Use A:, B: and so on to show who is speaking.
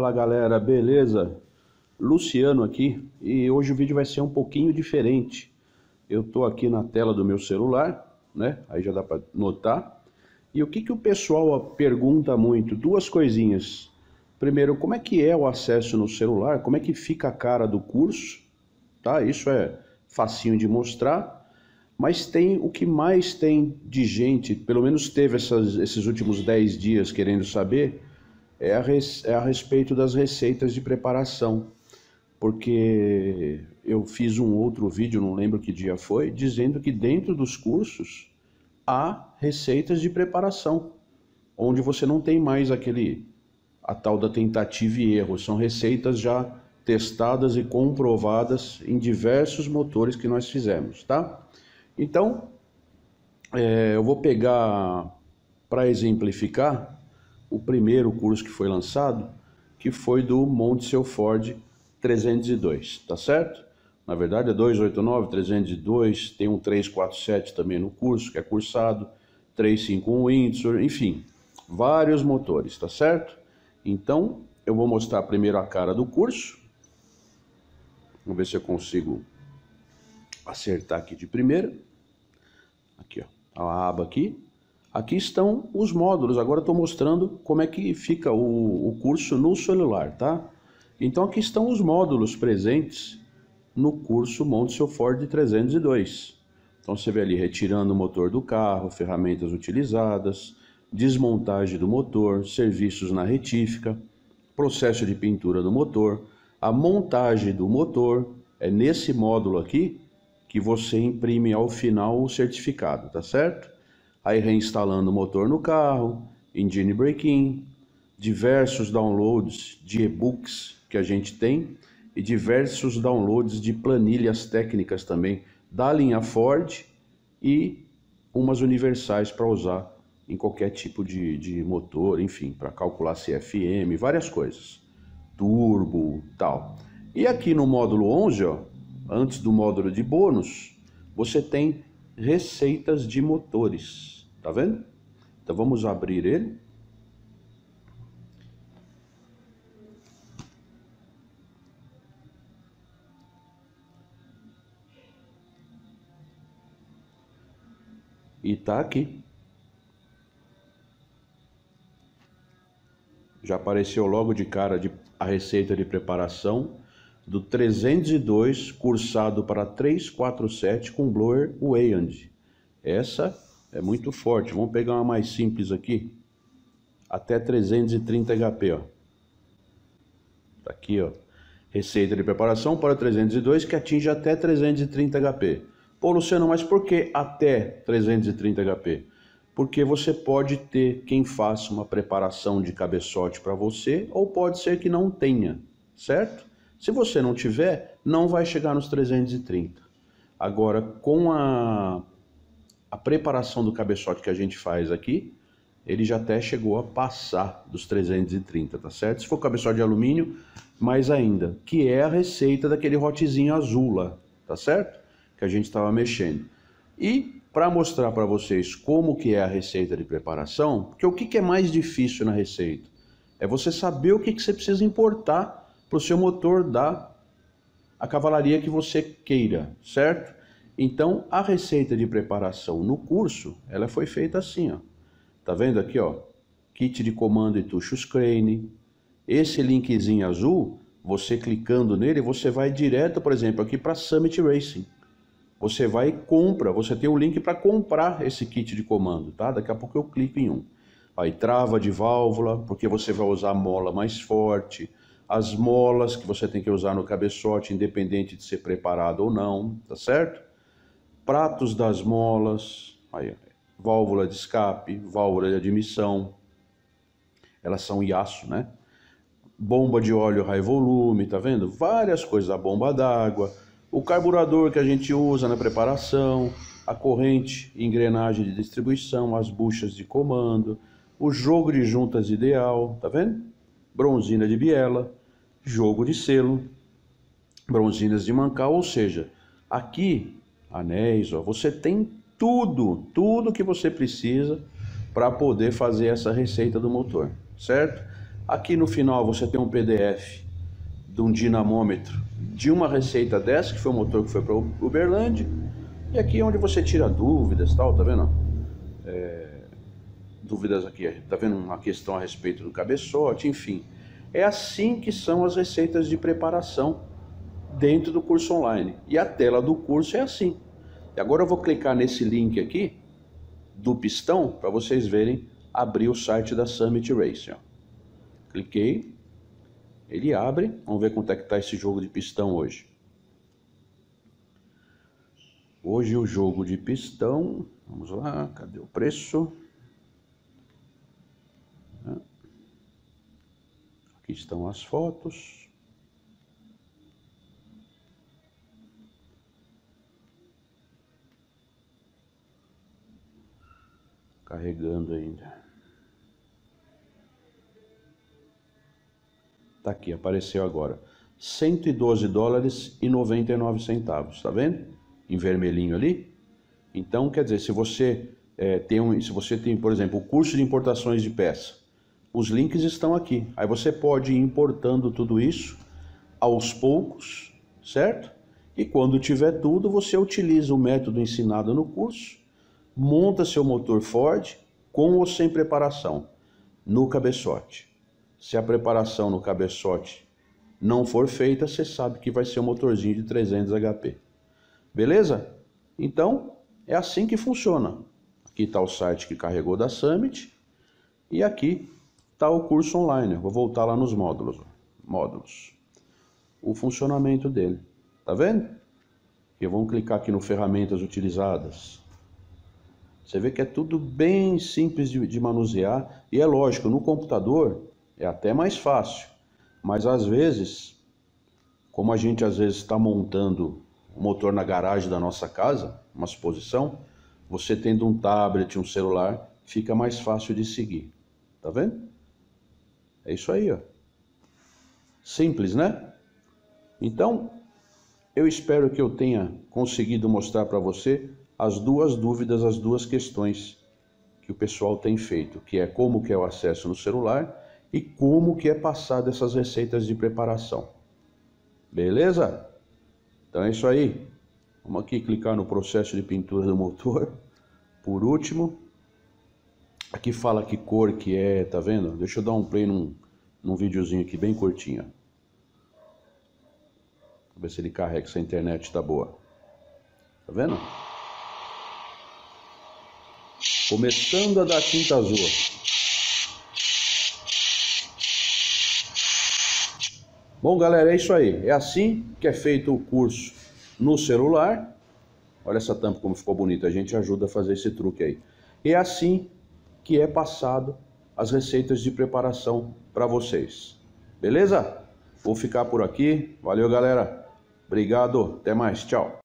A: Fala galera, beleza? Luciano aqui e hoje o vídeo vai ser um pouquinho diferente. Eu tô aqui na tela do meu celular, né? Aí já dá para notar. E o que que o pessoal pergunta muito? Duas coisinhas. Primeiro, como é que é o acesso no celular? Como é que fica a cara do curso? Tá? Isso é facinho de mostrar. Mas tem o que mais tem de gente, pelo menos teve essas, esses últimos 10 dias querendo saber, é a, res, é a respeito das receitas de preparação. Porque eu fiz um outro vídeo, não lembro que dia foi, dizendo que dentro dos cursos há receitas de preparação, onde você não tem mais aquele a tal da tentativa e erro, são receitas já testadas e comprovadas em diversos motores que nós fizemos, tá? Então, é, eu vou pegar para exemplificar o primeiro curso que foi lançado, que foi do Monte Ford 302, tá certo? Na verdade é 289, 302, tem um 347 também no curso, que é cursado, 351 Windsor, enfim, vários motores, tá certo? Então, eu vou mostrar primeiro a cara do curso. Vamos ver se eu consigo acertar aqui de primeira. Aqui, ó, a aba aqui. Aqui estão os módulos. Agora estou mostrando como é que fica o, o curso no celular, tá? Então aqui estão os módulos presentes no curso Monte Seu Ford 302. Então você vê ali retirando o motor do carro, ferramentas utilizadas, desmontagem do motor, serviços na retífica, processo de pintura do motor, a montagem do motor. É nesse módulo aqui que você imprime ao final o certificado, tá certo? Aí reinstalando o motor no carro, engine braking, diversos downloads de e-books que a gente tem e diversos downloads de planilhas técnicas também da linha Ford e umas universais para usar em qualquer tipo de, de motor, enfim, para calcular CFM, várias coisas, turbo, tal. E aqui no módulo 11, ó, antes do módulo de bônus, você tem receitas de motores, tá vendo? Então vamos abrir ele. E tá aqui. Já apareceu logo de cara de, a receita de preparação do 302 cursado para 347 com blower Wayand. Essa é muito forte. Vamos pegar uma mais simples aqui. Até 330 HP, ó. Tá aqui, ó. Receita de preparação para 302 que atinge até 330 HP. Pô, Luciano, mas por que até 330 HP? porque você pode ter quem faça uma preparação de cabeçote para você, ou pode ser que não tenha, certo? Se você não tiver, não vai chegar nos 330. Agora, com a, a preparação do cabeçote que a gente faz aqui, ele já até chegou a passar dos 330, tá certo? Se for cabeçote de alumínio, mais ainda, que é a receita daquele rotezinho azul lá, tá certo? Que a gente estava mexendo. E para mostrar para vocês como que é a receita de preparação, porque o que, que é mais difícil na receita? É você saber o que, que você precisa importar para o seu motor da a cavalaria que você queira, certo? Então, a receita de preparação no curso, ela foi feita assim, ó. Tá vendo aqui, ó? Kit de comando e tuchos crane. Esse linkzinho azul, você clicando nele, você vai direto, por exemplo, aqui para Summit Racing. Você vai e compra, você tem o um link para comprar esse kit de comando, tá? Daqui a pouco eu clico em um. Aí trava de válvula, porque você vai usar mola mais forte, as molas que você tem que usar no cabeçote, independente de ser preparado ou não, tá certo? Pratos das molas, aí, válvula de escape, válvula de admissão, elas são em aço, né? Bomba de óleo high volume, tá vendo? Várias coisas, a bomba d'água, o carburador que a gente usa na preparação, a corrente engrenagem de distribuição, as buchas de comando, o jogo de juntas ideal, tá vendo? Bronzina de biela, jogo de selo, bronzinas de mancal, ou seja, aqui, anéis, ó, você tem tudo, tudo que você precisa para poder fazer essa receita do motor, certo? Aqui no final você tem um PDF de um dinamômetro de uma receita dessa, que foi o motor que foi para Uberlândia. E aqui é onde você tira dúvidas, tal, tá vendo? É, dúvidas aqui, tá vendo uma questão a respeito do cabeçote, enfim. É assim que são as receitas de preparação dentro do curso online. E a tela do curso é assim. E agora eu vou clicar nesse link aqui do pistão para vocês verem abrir o site da Summit Racing. Cliquei, ele abre. Vamos ver quanto é que está esse jogo de pistão hoje. Hoje o jogo de pistão, vamos lá, cadê o preço? Aqui estão as fotos. Carregando ainda. Tá aqui, apareceu agora. 112 dólares e 99 centavos, tá vendo? Em vermelhinho ali. Então, quer dizer, se você é, tem um, se você tem, por exemplo, o curso de importações de peça, os links estão aqui. Aí você pode ir importando tudo isso aos poucos, certo? E quando tiver tudo, você utiliza o método ensinado no curso, monta seu motor Ford com ou sem preparação no cabeçote. Se a preparação no cabeçote não for feita, você sabe que vai ser um motorzinho de 300 HP. Beleza? Então, é assim que funciona. Aqui está o site que carregou da Summit e aqui está o curso online. vou voltar lá nos módulos. Módulos. O funcionamento dele. Tá vendo? E vamos clicar aqui no ferramentas utilizadas. Você vê que é tudo bem simples de, de manusear. E é lógico, no computador é até mais fácil. Mas às vezes, como a gente às vezes está montando o motor na garagem da nossa casa, uma suposição, você tendo um tablet, um celular, fica mais fácil de seguir. Tá vendo? É isso aí, ó. Simples, né? Então, eu espero que eu tenha conseguido mostrar para você as duas dúvidas, as duas questões que o pessoal tem feito, que é como que é o acesso no celular e como que é passado essas receitas de preparação. Beleza? Então é isso aí. Vamos aqui clicar no processo de pintura do motor. Por último, aqui fala que cor que é, tá vendo? Deixa eu dar um play num, num videozinho aqui bem curtinho. Vamos ver se ele carrega, se a internet tá boa. Tá vendo? Começando a dar tinta azul. Bom, galera, é isso aí. É assim que é feito o curso no celular. Olha essa tampa como ficou bonita. A gente ajuda a fazer esse truque aí. É assim que é passado as receitas de preparação para vocês. Beleza? Vou ficar por aqui. Valeu, galera. Obrigado. Até mais. Tchau.